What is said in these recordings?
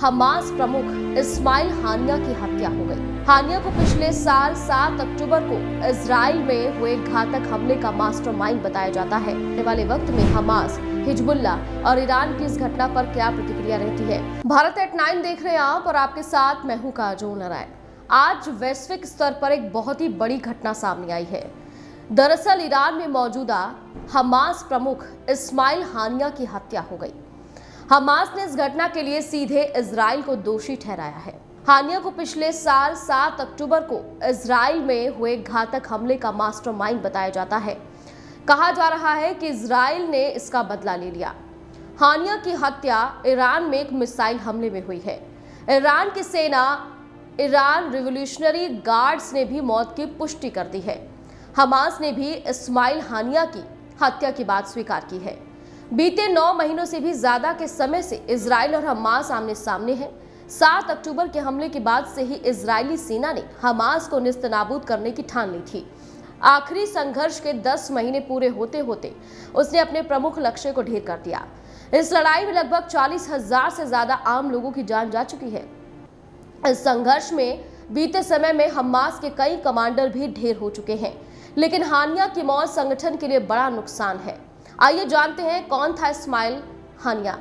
Hamas प्रमुख इस्माइल हानिया की हत्या हो गई। हानिया को पिछले साल 7 अक्टूबर को इसराइल में हुए घातक हमले का मास्टरमाइंड बताया जाता है। आने वाले वक्त में हमास हिजबुल्ला और ईरान की इस घटना पर क्या प्रतिक्रिया रहती है? भारत एट नाइन देख रहे हैं आप और आपके साथ मैं हूँ काजोल नारायण। आज वैश्विक स्तर पर एक बहुत ही बड़ी घटना सामने आई है। दरअसल ईरान में मौजूदा हमास प्रमुख इस्माइल हानिया की हत्या हो गई। हमास ने इस घटना के लिए सीधे इसराइल को दोषी ठहराया है। हानिया को पिछले साल 7 अक्टूबर को इसराइल में हुए घातक हमले का मास्टरमाइंड बताया जाता है। कहा जा रहा है कि इसराइल ने इसका बदला ले लिया। हानिया की हत्या ईरान में एक मिसाइल हमले में हुई है। ईरान की सेना, ईरान रिवोल्यूशनरी गार्ड्स ने भी मौत की पुष्टि कर दी है। हमास ने भी इस्माइल हानिया की हत्या की बात स्वीकार की है। बीते नौ महीनों से भी ज़्यादा के समय से इसराइल और हमास आमने सामने हैं। सात अक्टूबर के हमले के बाद से ही इजरायली सेना ने हमास को निस्तनाबूद करने की ठान ली थी। आखिरी संघर्ष के 10 महीने पूरे होते होते उसने अपने प्रमुख लक्ष्य को ढेर कर दिया। इस लड़ाई में लगभग चालीस हज़ार से ज़्यादा आम लोगों की जान जा चुकी है। इस संघर्ष में बीते समय में हमास के कई कमांडर भी ढेर हो चुके हैं, लेकिन हानिया की मौत संगठन के लिए बड़ा नुकसान है। आइए जानते हैं कौन था इस्माइल हानिया।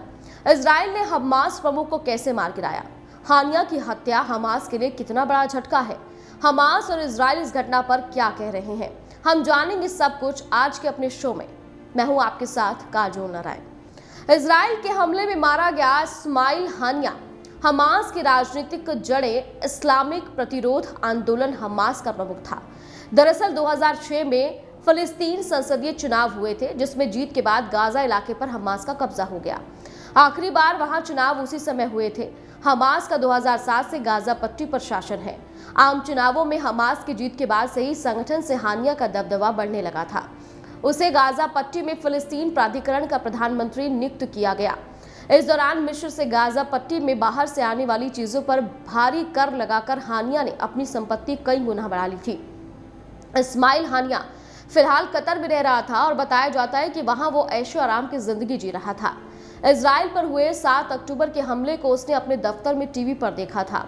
इसराइल ने हमास प्रमुख को कैसे मार गिराया? हानिया की हत्या हमास के लिए कितना बड़ा झटका है? हमास और इसराइल इस घटना पर क्या कह रहे हैं? हम जानेंगे सब कुछ आज के अपने शो में। मैं हूँ आपके साथ काजोल नारायण। इसराइल के हमले में मारा गया इस्माइल हानिया। हमास की राजनीतिक जड़ें इस्लामिक प्रतिरोध आंदोलन हमास का प्रमुख था। दरअसल 2006 में फलस्तीन संसदीय चुनाव हुए थे, जिसमें जीत के बाद गाजा इलाके पर हमास का कब्जा हो गया। आखिरी बार वहाँ चुनाव उसी समय हुए थे। हमास का 2007 से गाजा पट्टी पर शासन है। आम चुनावों में हमास की जीत के बाद से ही संगठन से हानिया का दबदबा बढ़ने लगा था। उसे गाजा पट्टी में फिलिस्तीन प्राधिकरण का प्रधानमंत्री नियुक्त किया गया। इस दौरान मिश्र से गाजा पट्टी में बाहर से आने वाली चीज़ों पर भारी कर लगाकर हानिया ने अपनी संपत्ति कई गुना बढ़ा ली थी। इस्माइल हानिया फ़िलहाल कतर में रह रहा था और बताया जाता है कि वहाँ वो ऐशो आराम की ज़िंदगी जी रहा था। इसराइल पर हुए 7 अक्टूबर के हमले को उसने अपने दफ्तर में टीवी पर देखा था।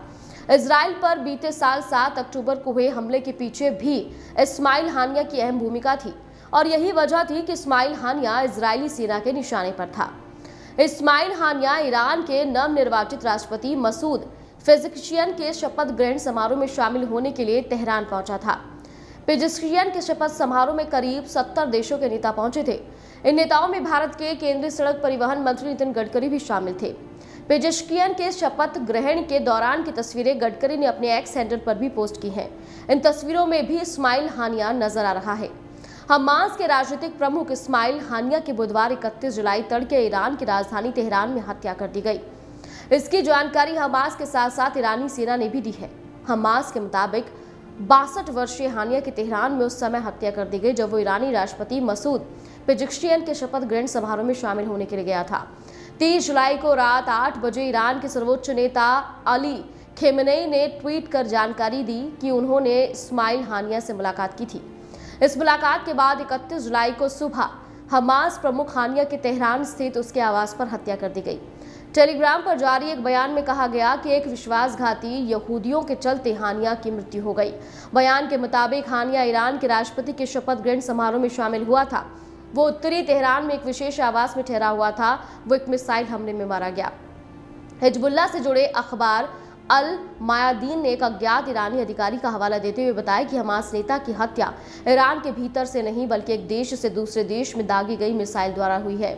इसराइल पर बीते साल 7 अक्टूबर को हुए हमले के पीछे भी इस्माइल हानिया की अहम भूमिका थी और यही वजह थी कि इस्माइल हानिया इसराइली सेना के निशाने पर था। इस्माइल हानिया ईरान के नवनिर्वाचित राष्ट्रपति मसूद फिजिक्शियन के शपथ ग्रहण समारोह में शामिल होने के लिए तेहरान पहुँचा था। पेजिस्ट्रियन के शपथ समारोह में करीब 70 देशों के नेता पहुँचे थे। इन नेताओं में भारत के केंद्रीय सड़क परिवहन मंत्री नितिन गडकरी भी शामिल थे। पेजिस्ट्रियन के शपथ ग्रहण के दौरान की तस्वीरें गडकरी ने अपने एक्स हैंडल पर भी पोस्ट की हैं। इन तस्वीरों में भी इस्माइल हानिया नज़र आ रहा है। हमास के राजनीतिक प्रमुख इस्माइल हानिया की बुधवार इकतीस जुलाई तड़के ईरान की राजधानी तेहरान में हत्या कर दी गई। इसकी जानकारी हमास के साथ साथ ईरानी सेना ने भी दी है। हमास के मुताबिक बासठ वर्षीय हानिया की तेहरान में उस समय हत्या कर दी गई, जब वो ईरानी राष्ट्रपति मसूद पिजिक्शियन के शपथ ग्रहण समारोह में शामिल होने के लिए गया था। तीस जुलाई को रात आठ बजे ईरान के सर्वोच्च नेता अली खेमनई ने ट्वीट कर जानकारी दी कि उन्होंने इस्माइल हानिया से मुलाकात की थी। इस मुलाकात के बाद इकतीस जुलाई को सुबह हमास प्रमुख हानिया के तेहरान स्थित उसके आवास पर हत्या कर दी गई। टेलीग्राम पर जारी एक बयान में कहा गया कि एक विश्वासघाती यहूदियों के चलते हानिया की मृत्यु हो गई। बयान के मुताबिक हानिया ईरान के राष्ट्रपति के शपथ ग्रहण समारोह में शामिल हुआ था। वो उत्तरी तेहरान में एक विशेष आवास में ठहरा हुआ था। वो एक मिसाइल हमले में मारा गया। हिजबुल्ला से जुड़े अखबार अल मायादीन ने एक अज्ञात ईरानी अधिकारी का हवाला देते हुए बताया कि हमास नेता की हत्या ईरान के भीतर से नहीं, बल्कि एक देश से दूसरे देश में दागी गई मिसाइल द्वारा हुई है।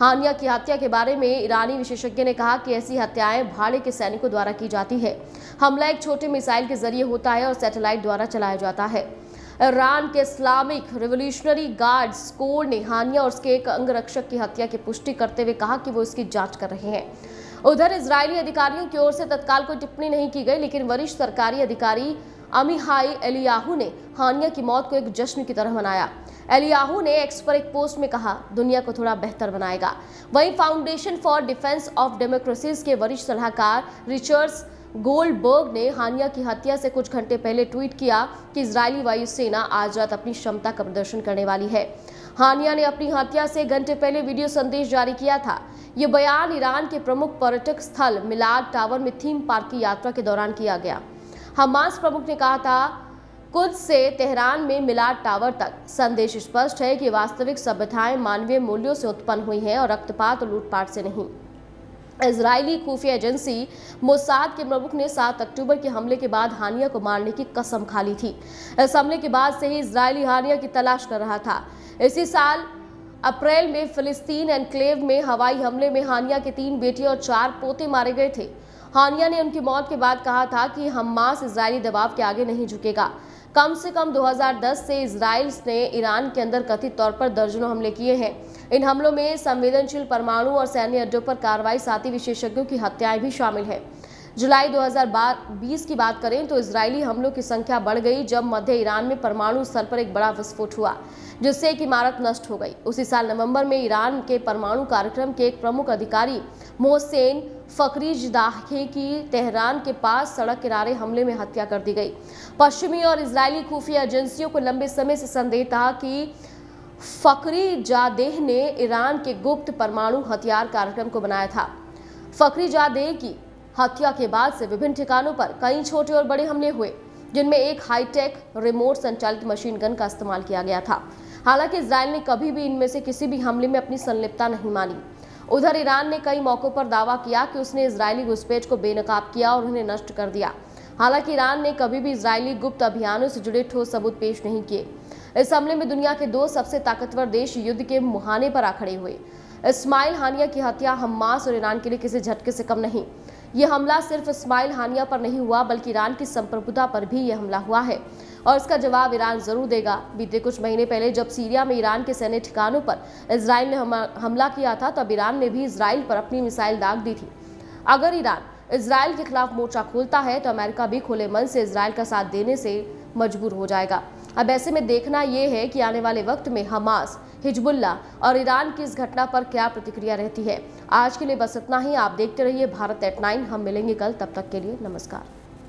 हानिया की हत्या के बारे में ईरानी विशेषज्ञ ने कहा कि ऐसी हत्याएँ भाड़े के सैनिकों द्वारा की जाती है। हमला एक छोटे मिसाइल के ज़रिए होता है और सैटेलाइट द्वारा चलाया जाता है। ईरान के इस्लामिक रिवोल्यूशनरी गार्ड्स कोर ने हानिया और उसके एक अंगरक्षक की हत्या की पुष्टि करते हुए कहा कि वो इसकी जाँच कर रहे हैं। उधर इजरायली अधिकारियों की ओर से तत्काल कोई टिप्पणी नहीं की गई, लेकिन वरिष्ठ सरकारी अधिकारी अमीहाई एलियाहू ने हानिया की मौत को एक जश्न की तरह मनाया। एलियाहू ने एक्स पर एक पोस्ट में कहा, दुनिया को थोड़ा बेहतर बनाएगा। वहीं foundation for defense of democracies के वरिष्ठ सलाहकार रिचर्ड्स गोल्डबर्ग ने हानिया की हत्या से कुछ घंटे पहले ट्वीट किया कि इजरायली वायुसेना आज रात अपनी क्षमता का प्रदर्शन करने वाली है। हानिया ने अपनी हत्या से घंटे पहले वीडियो संदेश जारी किया था। ये बयान ईरान के प्रमुख पर्यटक स्थल मिलाद टावर में थीम पार्क की यात्रा के दौरान किया गया। हमास प्रमुख ने कहा था कुछ से तेहरान में मिलाद टावर तक। संदेश स्पष्ट है कि वास्तविक सभ्यताएँ मानवीय मूल्यों से उत्पन्न हुई हैं और रक्तपात और लूटपाट से नहीं। इजरायली खुफिया एजेंसी मोसाद के प्रमुख ने 7 अक्टूबर के हमले के बाद हानिया को मारने की कसम खा ली थी। इस हमले के बाद से ही इसराइली हानिया की तलाश कर रहा था। इसी साल अप्रैल में फिलिस्तीन एनक्लेव में हवाई हमले में हानिया के तीन बेटे और चार पोते मारे गए थे। हानिया ने उनकी मौत के बाद कहा था कि हमास इसराइली दबाव के आगे नहीं झुकेगा। कम से कम 2010 से इसराइल ने ईरान के अंदर कथित तौर पर दर्जनों हमले किए हैं। इन हमलों में संवेदनशील परमाणु और सैन्य अड्डों पर कार्रवाई, साथी विशेषज्ञों की हत्याएँ भी शामिल है। जुलाई 2020 की बात करें तो इजरायली हमलों की संख्या बढ़ गई जब मध्य ईरान में परमाणु स्तर पर एक बड़ा विस्फोट हुआ, जिससे एक इमारत नष्ट हो गई। उसी साल नवंबर में ईरान के परमाणु कार्यक्रम के एक प्रमुख अधिकारी मोहसेन फकरीजदाहे की तेहरान के पास सड़क किनारे हमले में हत्या कर दी गई। पश्चिमी और इजरायली खुफिया एजेंसियों को लंबे समय से संदेह था कि फकरी जादेह ने ईरान के गुप्त परमाणु हथियार कार्यक्रम को बनाया था। फकरी जादेह की हत्या के बाद से विभिन्न ठिकानों पर कई छोटे और बड़े हमले हुए, जिनमें एक हाईटेक रिमोट संचालित मशीन गन का इस्तेमाल किया गया था। हालाँकि इसराइल ने कभी भी इनमें से किसी भी हमले में अपनी संलिप्तता नहीं मानी। उधर ईरान ने कई मौकों पर दावा किया कि उसने इजरायली घुसपैठ को बेनकाब किया और उन्हें नष्ट कर दिया। हालाँकि ईरान ने कभी भी इसराइली गुप्त अभियानों से जुड़े ठोस सबूत पेश नहीं किए। इस हमले में दुनिया के दो सबसे ताकतवर देश युद्ध के मुहाने पर आ खड़े हुए। इस्माइल हानिया की हत्या हमास और ईरान के लिए किसी झटके से कम नहीं। ये हमला सिर्फ़ इस्माइल हानिया पर नहीं हुआ, बल्कि ईरान की संप्रभुता पर भी यह हमला हुआ है। और इसका जवाब ईरान ज़रूर देगा। बीते कुछ महीने पहले जब सीरिया में ईरान के सैन्य ठिकानों पर इसराइल ने हमला किया था, तब ईरान ने भी इसराइल पर अपनी मिसाइल दाग दी थी। अगर ईरान इसराइल के खिलाफ मोर्चा खोलता है तो अमेरिका भी खुले मन से इसराइल का साथ देने से मजबूर हो जाएगा। अब ऐसे में देखना यह है कि आने वाले वक्त में हमास, हिजबुल्ला और ईरान की इस घटना पर क्या प्रतिक्रिया रहती है। आज के लिए बस इतना ही। आप देखते रहिए भारत एट नाइन। हम मिलेंगे कल। तब तक के लिए नमस्कार।